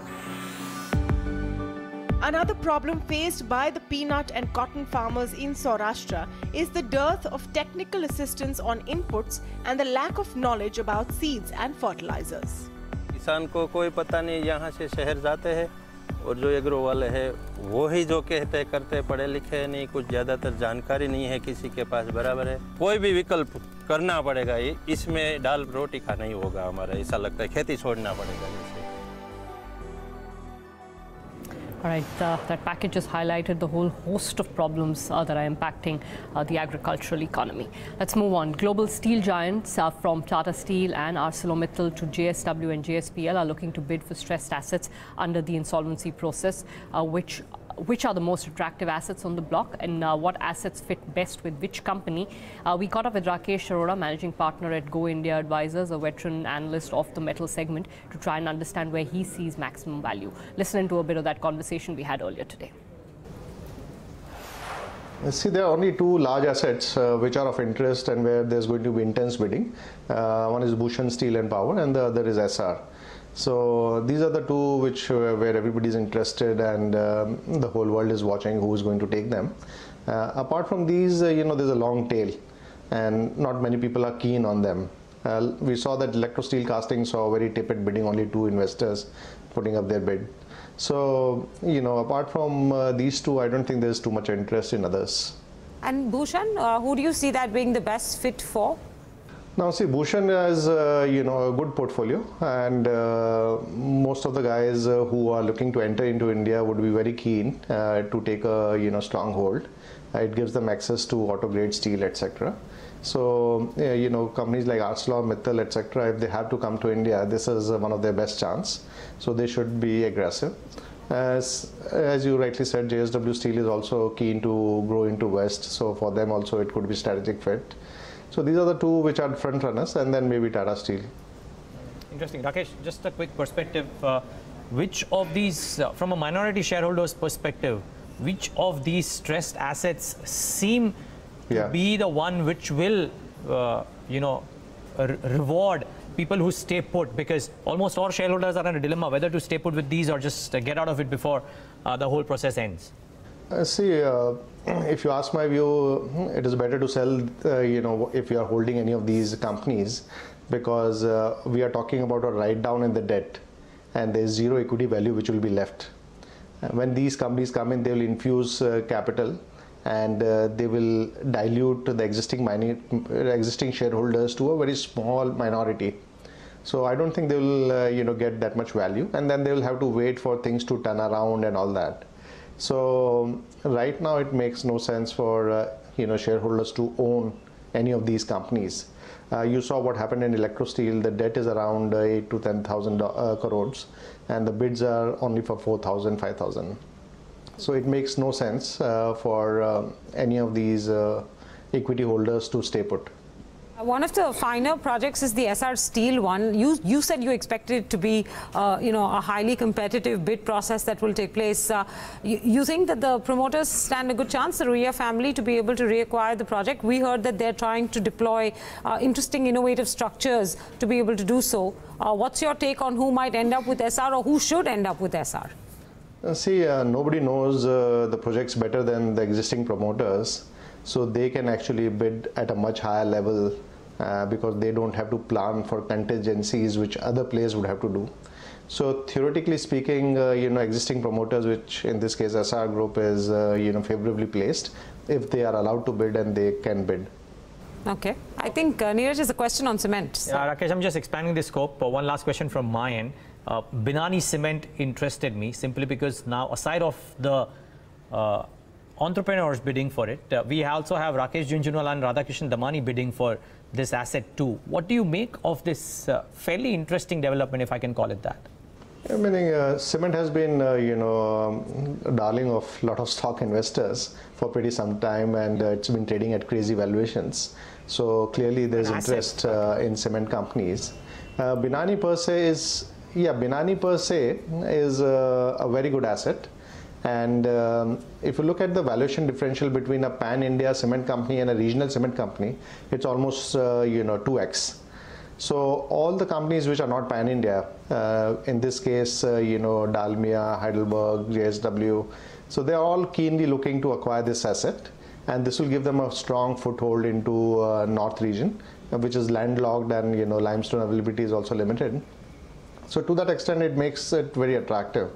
Another problem faced by the peanut and cotton farmers in Saurashtra is the dearth of technical assistance on inputs and the lack of knowledge about seeds and fertilizers. किसान को कोई पता नहीं, यहाँ से शहर जाते हैं और जो एग्रो वाले हैं, वो ही जो कहते करते पढ़े लिखे नहीं, कुछ ज़्यादातर जानकारी नहीं है किसी के पास, बराबर है। कोई भी विकल्प करना पड़ेगा इसमें डाल रोटी खाना ही होगा हमारा, ऐसा लगता है, खेती छोड़ना पड़ेगा जैसे All right, uh, that package has highlighted the whole host of problems uh, that are impacting uh, the agricultural economy. Let's move on. Global steel giants uh, from Tata Steel and ArcelorMittal to JSW and JSPL are looking to bid for stressed assets under the insolvency process, uh, which which are the most attractive assets on the block and uh, what assets fit best with which company. Uh, we caught up with Rakesh Arora, managing partner at Go India Advisors, a veteran analyst of the metal segment, to try and understand where he sees maximum value. Listen to a bit of that conversation we had earlier today. See, there are only two large assets uh, which are of interest and where there's going to be intense bidding. Uh, one is Bhushan Steel and Power, and the other is Essar. So these are the two which uh, where everybody is interested and um, the whole world is watching who is going to take them. Uh, apart from these, uh, you know, there's a long tail, and not many people are keen on them. Uh, we saw that Electro Steel Casting saw very tepid bidding, only two investors putting up their bid. So, you know, apart from uh, these two, I don't think there's too much interest in others. And Bhushan, who do you see that being the best fit for? Now, see, Bhushan has uh, you know a good portfolio, and uh, most of the guys uh, who are looking to enter into India would be very keen uh, to take a you know stronghold. Uh, it gives them access to auto grade steel, etc. So yeah, you know companies like ArcelorMittal, etc. If they have to come to India, this is one of their best chance. So they should be aggressive. As, as you rightly said, JSW Steel is also keen to grow into West. So for them also it could be strategic fit. So these are the two which are front runners, and then maybe Tata Steel. Interesting. Rakesh, just a quick perspective. Uh, which of these, uh, from a minority shareholder's perspective, which of these stressed assets seem Yeah. to be the one which will, uh, you know, reward people who stay put? Because almost all shareholders are in a dilemma whether to stay put with these or just get out of it before uh, the whole process ends. Uh, see, uh, if you ask my view, it is better to sell, uh, you know, if you are holding any of these companies, because uh, we are talking about a write down in the debt, and there is zero equity value which will be left. Uh, when these companies come in, they will infuse uh, capital, and uh, they will dilute the existing mini- existing shareholders to a very small minority. So I don't think they will, uh, you know, get that much value, and then they will have to wait for things to turn around and all that. So right now it makes no sense for uh, you know shareholders to own any of these companies. Uh, you saw what happened in Electro Steel. The debt is around uh, eight to ten thousand uh, crores, and the bids are only for 4,000, 5,000. So it makes no sense uh, for uh, any of these uh, equity holders to stay put. Uh, One of the finer projects is the Essar Steel one. You, you said you expected it to be, uh, you know, a highly competitive bid process that will take place. Uh, you, you think that the promoters stand a good chance, the Ruia family, to be able to reacquire the project? We heard that they're trying to deploy uh, interesting, innovative structures to be able to do so. Uh, what's your take on who might end up with Essar or who should end up with Essar? Uh, See, nobody knows the projects better than the existing promoters, so they can actually bid at a much higher level uh, because they don't have to plan for contingencies which other players would have to do. So theoretically speaking, uh, you know, existing promoters, which in this case Essar Group is, uh, you know, favorably placed if they are allowed to bid and they can bid. Okay. I think uh, Neeraj is a question on cement. Yeah, Rakesh, I'm just expanding the scope. Uh, one last question from my end. Uh, Binani Cement interested me simply because now, aside of the uh, entrepreneurs bidding for it, uh, we also have Rakesh Jhunjhunwala and Radhakishan Damani bidding for this asset too. What do you make of this uh, fairly interesting development, if I can call it that? I mean, uh, cement has been, uh, you know, um, a darling of a lot of stock investors for pretty some time, and uh, it's been trading at crazy valuations. So clearly, there's interest uh, in cement companies. Uh, Binani per se is, yeah, Binani per se is uh, a very good asset. And um, if you look at the valuation differential between a pan-India cement company and a regional cement company, it's almost, uh, you know, 2x. So all the companies which are not pan-India, uh, in this case, uh, you know, Dalmia, Heidelberg, JSW, so they're all keenly looking to acquire this asset, and this will give them a strong foothold into uh, North region, which is landlocked and you know limestone availability is also limited. So to that extent, it makes it very attractive,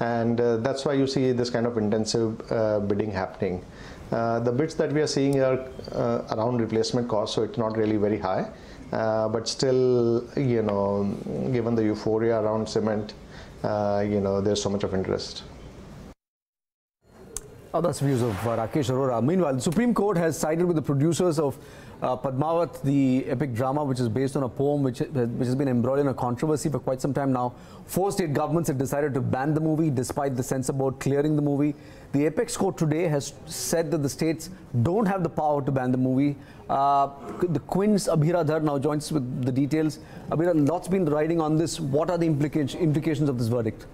and uh, that's why you see this kind of intensive uh, bidding happening. Uh, the bids that we are seeing are uh, around replacement cost, so it's not really very high, uh, but still, you know, given the euphoria around cement, uh, you know, there's so much of interest. That's views of Rakesh Arora. Meanwhile, the Supreme Court has sided with the producers of uh, Padmaavat, the epic drama, which is based on a poem which, which has been embroiled in a controversy for quite some time now. Four state governments have decided to ban the movie despite the censor board clearing the movie. The apex court today has said that the states don't have the power to ban the movie. Uh, the Quint's Abhira Dhar now joins with the details. Abhira, lots been writing on this. What are the implica- implications of this verdict?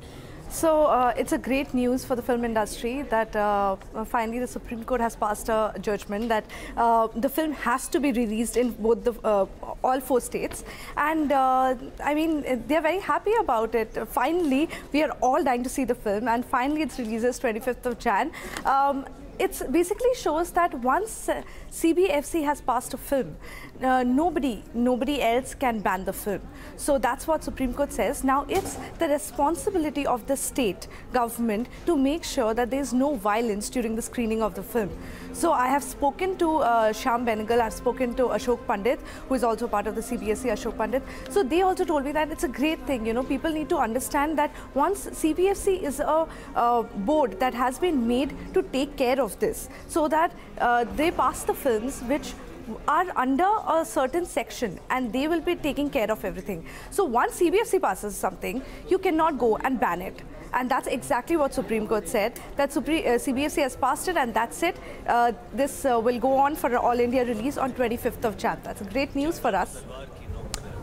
So uh, it's a great news for the film industry that uh, finally the Supreme Court has passed a judgment that uh, the film has to be released in both the uh, all four states, and uh, I mean they're very happy about it. Finally, we are all dying to see the film, and finally it's releases 25th of Jan. Um, it basically shows that once uh, CBFC has passed a film, uh, nobody, nobody else can ban the film. So that's what Supreme Court says. Now it's the responsibility of the state government to make sure that there is no violence during the screening of the film. So I have spoken to uh, Shyam Benegal, I've spoken to Ashok Pandit, who is also part of the CBSE, Ashok Pandit. So they also told me that it's a great thing. You know, people need to understand that once CBFC is a, a board that has been made to take care of this, so that uh, they pass the films which are under a certain section and they will be taking care of everything. So once CBFC passes something, you cannot go and ban it. And that's exactly what Supreme Court said, that Supre uh, CBFC has passed it and that's it. Uh, this uh, will go on for All India release on 25th of Jan. That's great news for us.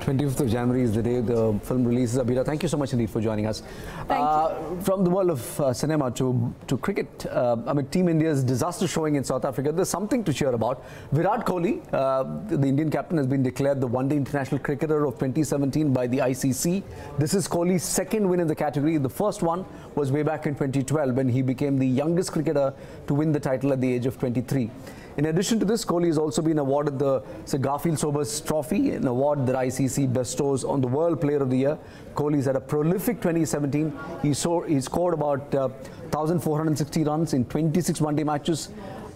25th of January is the day the film releases. Abhira, thank you so much indeed for joining us. Thank uh, From the world of uh, cinema to, to cricket, uh, I mean, Team India's disaster showing in South Africa, there's something to cheer about. Virat Kohli, uh, the Indian captain, has been declared the one-day international cricketer of 2017 by the ICC. This is Kohli's second win in the category. The first one was way back in 2012 when he became the youngest cricketer to win the title at the age of 23. In addition to this, Kohli has also been awarded the Sir Garfield Sobers Trophy, an award that ICC bestows on the World Player of the Year. Kohli's had a prolific 2017. He, saw, he scored about uh, 1,460 runs in 26 one-day matches,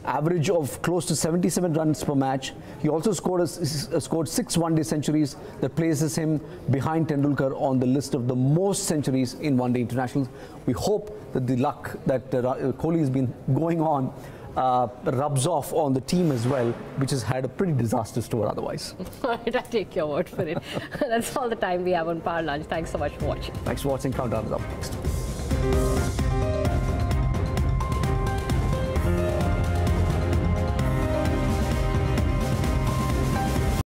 average of close to 77 runs per match. He also scored, a, scored six one-day centuries that places him behind Tendulkar on the list of the most centuries in one-day internationals. We hope that the luck that uh, Kohli has been going on uh, rubs off on the team as well, which has had a pretty disastrous tour otherwise. all right, I take your word for it. That's all the time we have on Power Lunch. Thanks so much for watching. Thanks for watching. Countdown is up next.